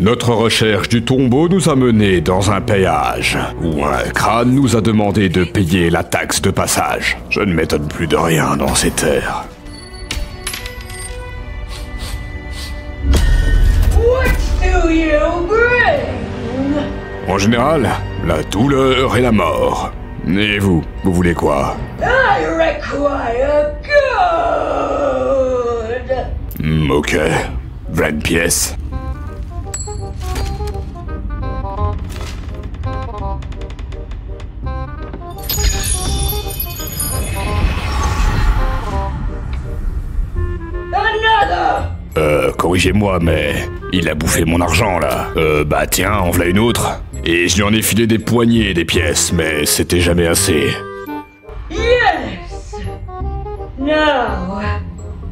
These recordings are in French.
Notre recherche du tombeau nous a menés dans un péage, où un crâne nous a demandé de payer la taxe de passage. Je ne m'étonne plus de rien dans ces terres. What do you bring? En général, la douleur et la mort. Et vous, vous voulez quoi? I require good. Hmm, Ok. Une pièce. Corrigez-moi, mais il a bouffé mon argent là. Euh, bah tiens, en voilà une autre. Et je lui en ai filé des poignées des pièces, mais c'était jamais assez. Yes. Now,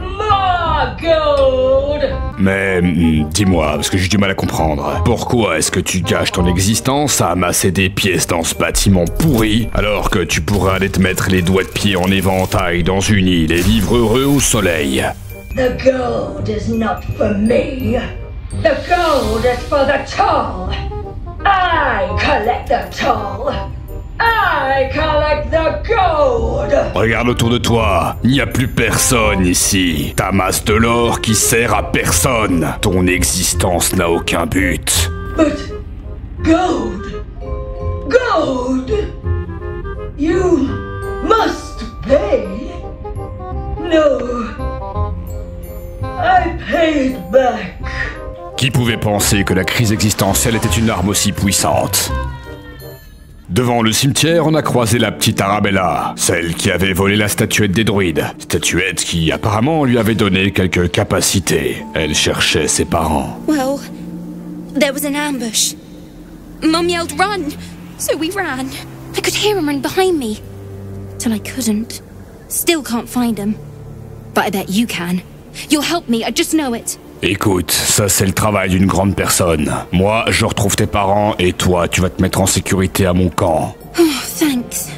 more gold. Mais hmm, dis-moi, parce que j'ai du mal à comprendre. Pourquoi est-ce que tu gâches ton existence à amasser des pièces dans ce bâtiment pourri, alors que tu pourrais aller te mettre les doigts de pied en éventail dans une île et vivre heureux au soleil? The gold is not for me. The gold is for the toll. I collect the toll. I collect the gold. Regarde autour de toi, il n'y a plus personne ici. T'amasses de l'or qui sert à personne. Ton existence n'a aucun but. But gold, gold, you must pay. No, Back. Qui pouvait penser que la crise existentielle était une arme aussi puissante? Devant le cimetière, on a croisé la petite Arabella, celle qui avait volé la statuette des druides. Statuette qui apparemment lui avait donné quelques capacités. Elle cherchait ses parents. Well, there was an ambush. Mum yelled, run! So we ran. I could hear him run behind me. Till I couldn't. Still can't find him. But I bet you can. You'll help me, I just know it. Écoute, ça c'est le travail d'une grande personne. Moi, je retrouve tes parents et toi, tu vas te mettre en sécurité à mon camp. Oh, thanks.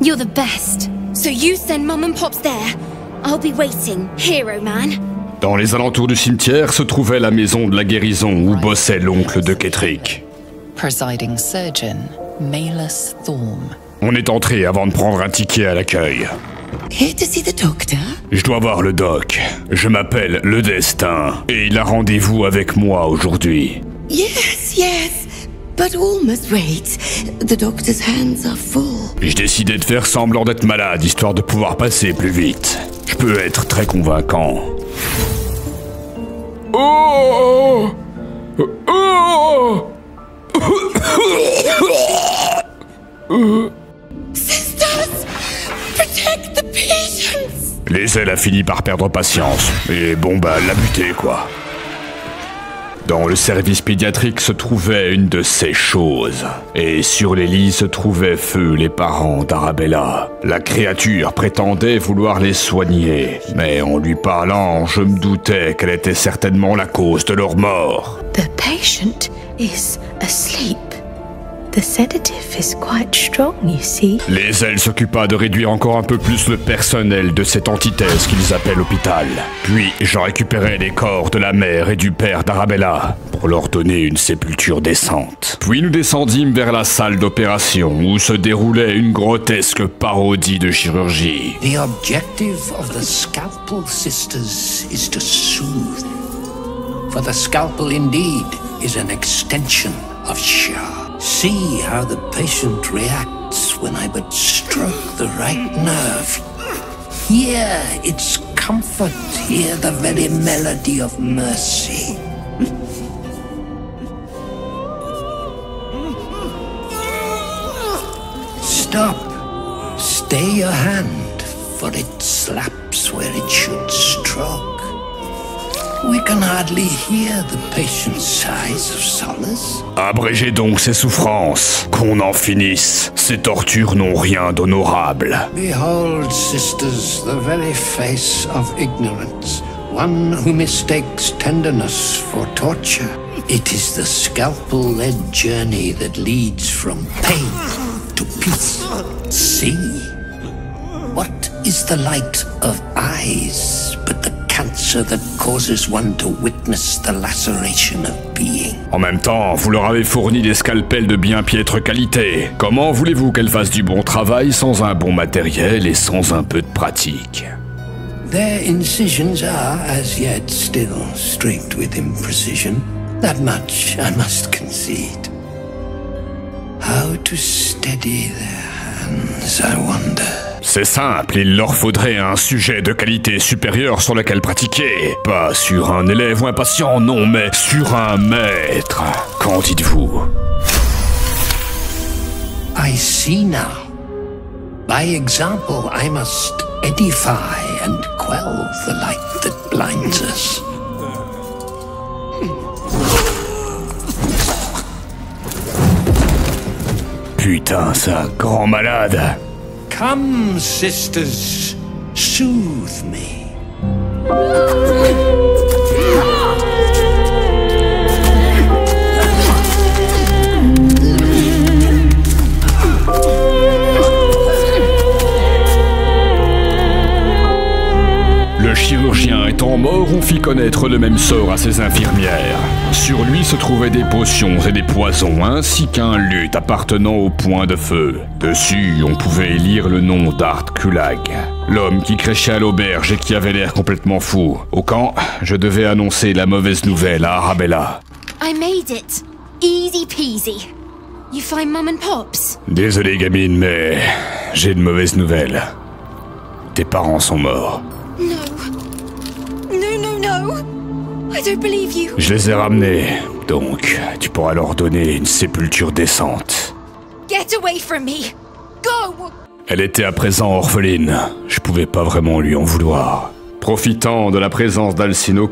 You're the best. So you send Mum and Pops there. I'll be waiting, hero man. Dans les alentours du cimetière se trouvait la maison de la guérison où bossait l'oncle de Ketrick. Presiding surgeon, Malus Thorm. On est entré avant de prendre un ticket à l'accueil. Here to see the doctor? Je dois voir le doc. Je m'appelle Le Destin et il a rendez-vous avec moi aujourd'hui. Yes, yes. But all must wait. The doctor's hands are full. J'ai décidé de faire semblant d'être malade histoire de pouvoir passer plus vite. Je peux être très convaincant. Oh Oh Sisters! Patients! L'Aisel a fini par perdre patience. Et bon bah, l'a buté quoi. Dans le service pédiatrique se trouvait une de ces choses. Et sur les lits se trouvaient feu les parents d'Arabella. La créature prétendait vouloir les soigner. Mais en lui parlant, je me doutais qu'elle était certainement la cause de leur mort. The patient is asleep. The sedative is quite strong, you see. Les ailes s'occupa de réduire encore un peu plus le personnel de cette antithèse qu'ils appellent hôpital. Puis j'en récupérai les corps de la mère et du père d'Arabella pour leur donner une sépulture décente. Puis nous descendîmes vers la salle d'opération où se déroulait une grotesque parodie de chirurgie. The objective of the Scalpel Sisters is to soothe. For the scalpel indeed is an extension of Shah. See how the patient reacts when I but stroke the right nerve. Hear its comfort, hear the very melody of mercy. Stop. Stay your hand, for it slaps where it should stroke. We can hardly hear the patient's sighs of solace. Abrégez donc ces souffrances, qu'on en finisse. Ces tortures n'ont rien d'honorable. Behold, sisters, the very face of ignorance. One who mistakes tenderness for torture. It is the scalpel led journey that leads from pain to peace. See? What is the light of eyes but the cancer that causes one to witness the laceration of being. En même temps, vous leur avez fourni des scalpels de bien piètre qualité. Comment voulez-vous qu'elles fassent du bon travail sans un bon matériel et sans un peu de pratique? Their incisions are, as yet, still streaked with imprecision. That much I must concede. How to steady their hands, I wonder. C'est simple, il leur faudrait un sujet de qualité supérieure sur lequel pratiquer. Pas sur un élève ou un patient, non, mais sur un maître. Qu'en dites-vous? I see now. By example, I must edify and quell the light that blinds us. Putain, un grand malade. Come, sisters, soothe me. Le chirurgien étant mort, on fit connaître le même sort à ses infirmières. Sur lui se trouvaient des potions et des poisons, ainsi qu'un luth appartenant au point de feu. Dessus, on pouvait lire le nom d'Art Kulag, l'homme qui crêchait à l'auberge et qui avait l'air complètement fou. Au camp, je devais annoncer la mauvaise nouvelle à Arabella. I made it. Easy peasy. You find Mum and Pops? Désolé gamine, mais j'ai de mauvaises nouvelles. Tes parents sont morts. Je les ai ramenés, donc tu pourras leur donner une sépulture décente. Get away from me. Go! Elle était à présent orpheline. Je pouvais pas vraiment lui en vouloir. Profitant de la présence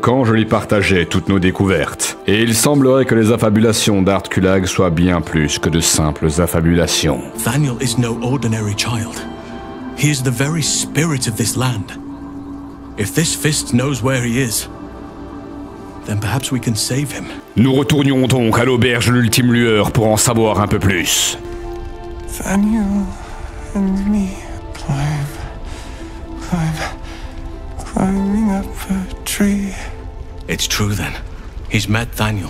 camp, je lui partageais toutes nos découvertes. Et il semblerait que les affabulations d'Art Kulag soient bien plus que de simples affabulations. Daniel is no ordinary child. He is the very spirit of this land. If this fist knows where he is, then perhaps we can save him. Nous retournions donc à l'auberge de l'ultime lueur pour en savoir un peu plus. Daniel and me climb, climb, climbing up a tree. It's true then. He's met Daniel.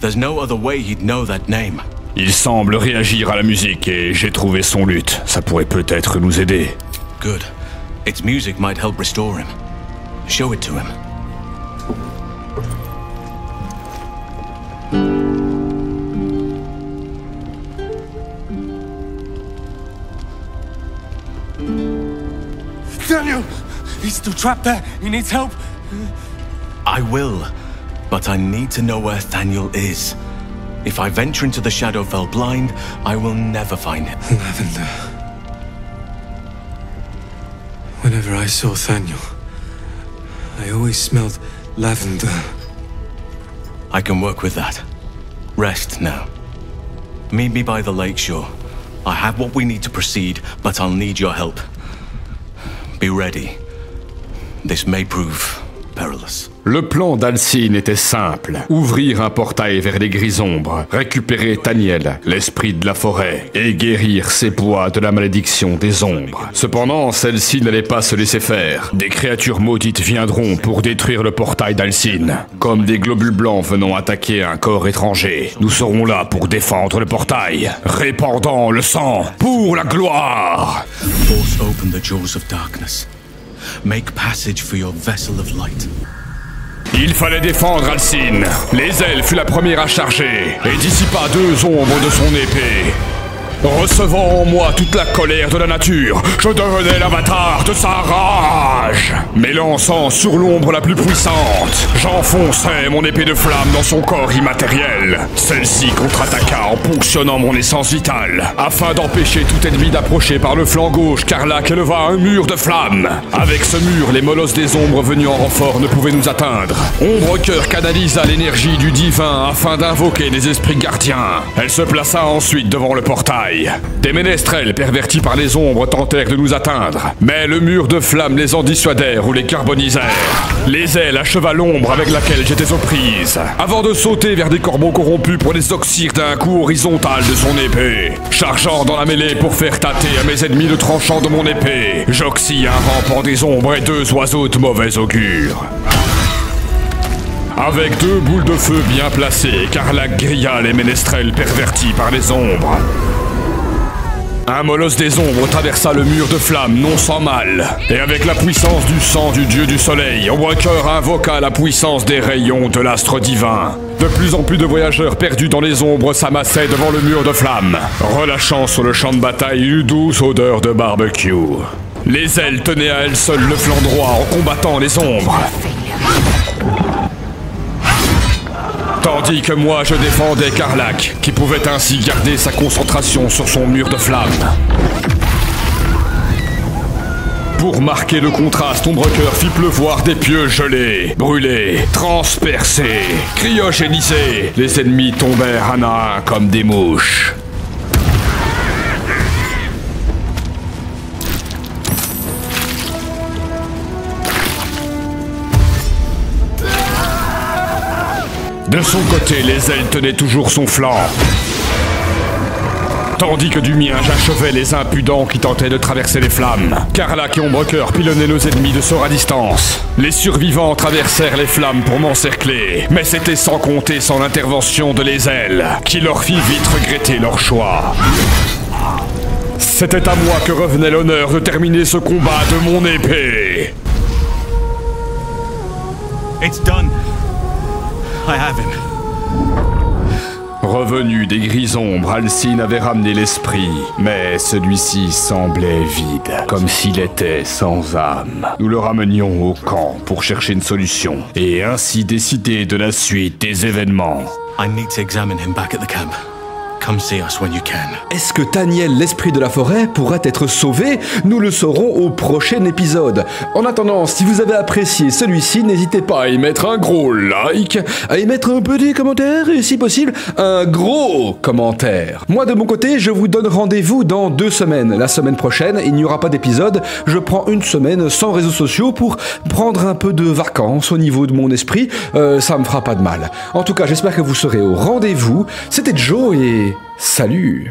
There's no other way he'd know that name. Il semble réagir à la musique et j'ai trouvé son luth. Ça pourrait peut-être nous aider. Good. Its music might help restore him. Show it to him. Still trapped there. He needs help. I will, but I need to know where Daniel is. If I venture into the Shadowfell blind, I will never find him. Lavender. Whenever I saw Daniel, I always smelled lavender. I can work with that. Rest now. Meet me by the lake shore. I have what we need to proceed, but I'll need your help. Be ready. This may prove perilous. Le plan d'Alcine était simple. Ouvrir un portail vers les grisombres, récupérer Taniel, l'esprit de la forêt, et guérir ces bois de la malédiction des ombres. Cependant, celle-ci n'allait pas se laisser faire. Des créatures maudites viendront pour détruire le portail d'Alcine. Comme des globules blancs venant attaquer un corps étranger. Nous serons là pour défendre le portail, répandant le sang pour la gloire. Force open the jaws of darkness. Make passage for your vessel of light. Il fallait défendre Alcine. Les ailes fut la première à charger et dissipa deux ombres de son épée. Recevant en moi toute la colère de la nature, je devenais l'avatar de sa rage. M'élançant sur l'ombre la plus puissante, j'enfonçais mon épée de flamme dans son corps immatériel. Celle-ci contre-attaqua en ponctionnant mon essence vitale, afin d'empêcher tout ennemi d'approcher par le flanc gauche, Carlac éleva un mur de flamme. Avec ce mur, les molosses des ombres venus en renfort ne pouvaient nous atteindre. Ombre cœur canalisa l'énergie du divin afin d'invoquer des esprits gardiens. Elle se plaça ensuite devant le portail. Des ménestrels pervertis par les ombres tentèrent de nous atteindre, mais le mur de flammes les en dissuadèrent ou les carbonisèrent. Les ailes acheva l'ombre avec laquelle j'étais aux prises, avant de sauter vers des corbeaux corrompus pour les oxyre d'un coup horizontal de son épée. Chargeant dans la mêlée pour faire tâter à mes ennemis le tranchant de mon épée, j'oxy un rampant des ombres et deux oiseaux de mauvais augure. Avec deux boules de feu bien placées, Carlac grilla les ménestrels pervertis par les ombres. Un molosse des ombres traversa le mur de flammes non sans mal, et avec la puissance du sang du dieu du soleil, Walker invoqua la puissance des rayons de l'astre divin. De plus en plus de voyageurs perdus dans les ombres s'amassaient devant le mur de flammes, relâchant sur le champ de bataille une douce odeur de barbecue. Les ailes tenaient à elles seules le flanc droit en combattant les ombres. Tandis que moi je défendais Carlac, qui pouvait ainsi garder sa concentration sur son mur de flammes. Pour marquer le contraste, Ombrecoeur fit pleuvoir des pieux gelés, brûlés, transpercés, cryogénisés. Les ennemis tombèrent à un comme des mouches. De son côté, les ailes tenaient toujours son flanc. Tandis que du mien, j'achevais les impudents qui tentaient de traverser les flammes. Carlac et Ombrecoeur pilonnaient nos ennemis de sort à distance. Les survivants traversèrent les flammes pour m'encercler, mais c'était sans compter sans l'intervention de les ailes, qui leur fit vite regretter leur choix. C'était à moi que revenait l'honneur de terminer ce combat de mon épée. It's done. I have him. Revenu des grisombres, Alcine avait ramené l'esprit, mais celui-ci semblait vide, comme s'il était sans âme. Nous le ramenions au camp pour chercher une solution, et ainsi décider de la suite des événements. I need to examine him back at the camp. Come us when you can. Est-ce que Taniel, l'esprit de la forêt, pourra être sauvé? Nous le saurons au prochain épisode. En attendant, si vous avez apprécié celui-ci, n'hésitez pas à y mettre un gros like, à y mettre un petit commentaire et si possible, un gros commentaire. Moi de mon côté, je vous donne rendez-vous dans deux semaines. La semaine prochaine, il n'y aura pas d'épisode. Je prends une semaine sans réseaux sociaux pour prendre un peu de vacances au niveau de mon esprit. Euh, ça me fera pas de mal. En tout cas, j'espère que vous serez au rendez-vous. C'était Joe Salut